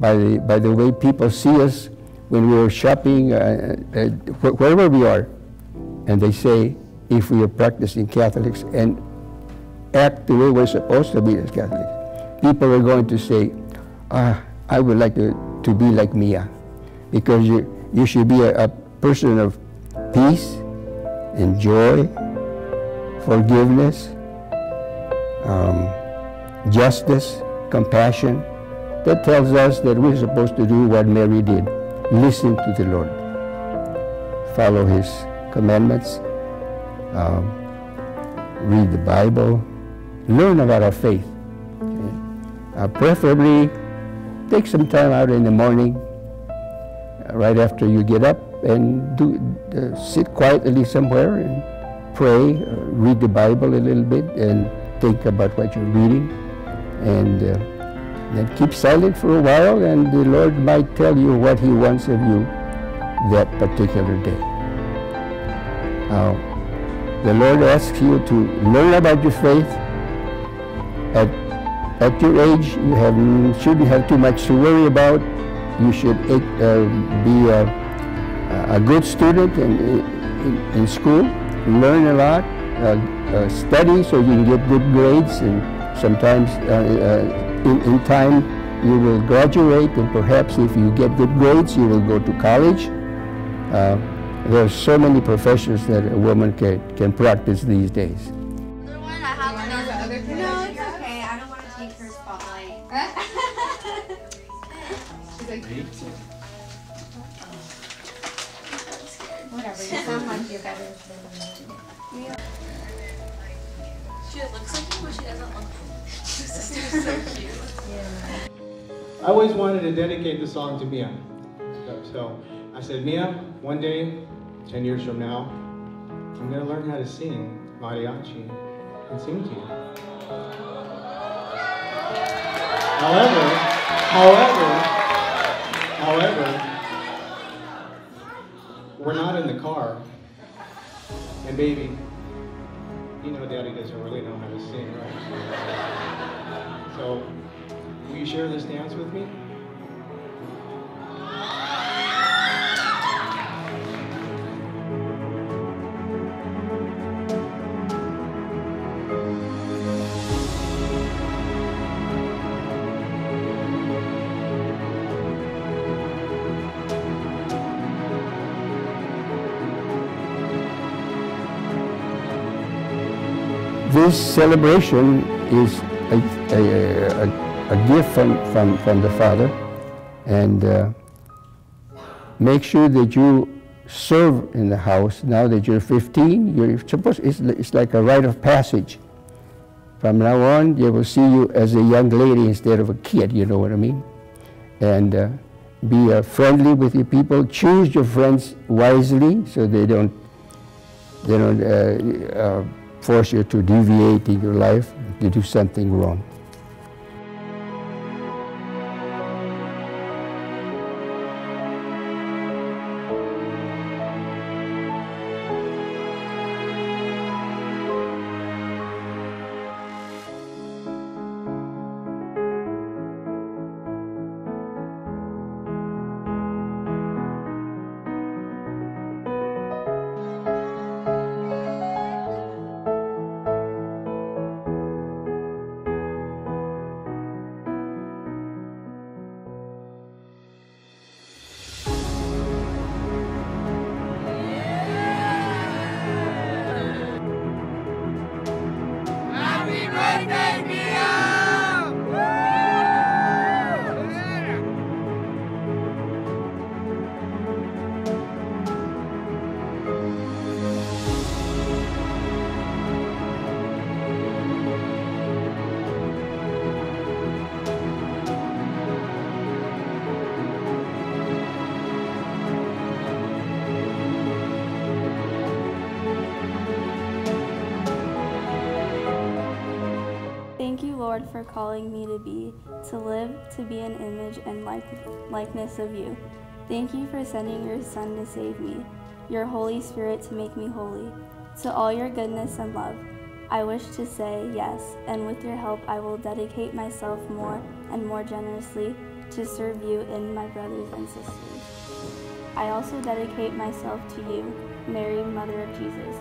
by the, by the way people see us when we're shopping, uh, uh, wherever we are. And they say, if we are practicing Catholics and act the way we're supposed to be as Catholics, people are going to say, ah, I would like to, to be like Mia. Because you, you should be a, a person of peace and joy, forgiveness, um, justice, compassion. That tells us that we're supposed to do what Mary did. Listen to the Lord. Follow His commandments. Um, read the Bible. Learn about our faith. Okay? Uh, preferably, take some time out in the morning, uh, right after you get up, and do uh, sit quietly somewhere and pray, uh, read the Bible a little bit, and think about what you're reading, and uh, then keep silent for a while, and the Lord might tell you what He wants of you that particular day. Now, the Lord asks you to learn about your faith. At, at your age, you have, shouldn't have too much to worry about. You should uh, be a, a, good student in, in, in, school, learn a lot, uh, uh, study so you can get good grades, and sometimes uh, uh, in, in time you will graduate and perhaps if you get good grades you will go to college. Uh, there are so many professions that a woman can, can practice these days. No, it's okay. I don't want to take her spotlight. Whatever, you sound like you're better than She looks like you, but she doesn't look so cute. Yeah. I always wanted to dedicate the song to Mia. So I said, Mia, one day, 10 years from now, I'm going to learn how to sing mariachi and sing to you. However, however, however, we're not in the car. And baby, you know daddy doesn't really know how to sing, right? So, will you share this dance with me? This celebration is a, a, a, a gift from, from, from the Father, and uh, make sure that you serve in the house. Now that you're 15, you're supposed, it's, it's like a rite of passage. From now on, they will see you as a young lady instead of a kid, you know what I mean? And uh, be uh, friendly with your people. Choose your friends wisely so they don't, they don't uh, uh, force you to deviate in your life, to do something wrong. Lord, for calling me to be, to live, to be an image and like, likeness of you. Thank you for sending your Son to save me, your Holy Spirit to make me holy, to all your goodness and love. I wish to say yes, and with your help, I will dedicate myself more and more generously to serve you and my brothers and sisters. I also dedicate myself to you, Mary, Mother of Jesus,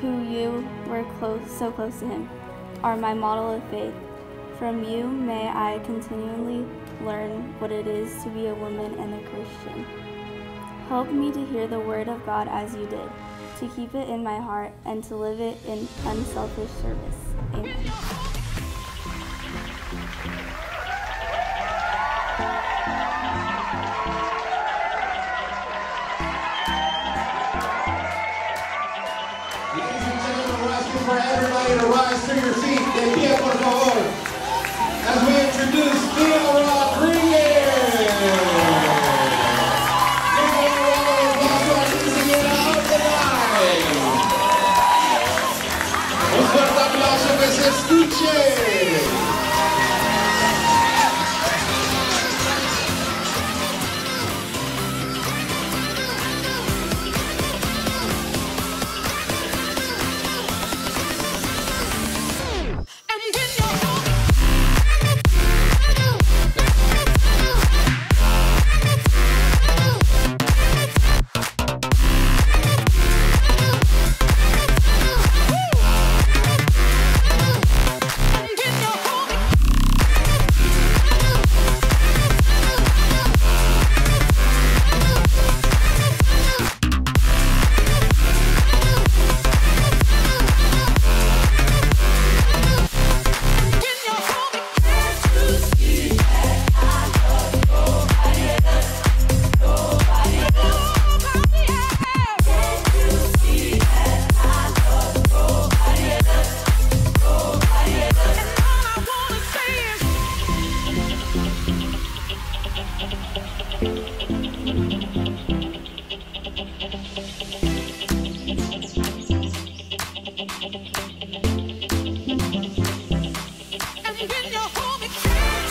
who you were close, so close to him, are my model of faith. From you may I continually learn what it is to be a woman and a Christian. Help me to hear the word of God as you did, to keep it in my heart, and to live it in unselfish service. Amen. For everybody to rise to your feet. De pie, por favor. As we introduce Mia Rodriguez. I can't.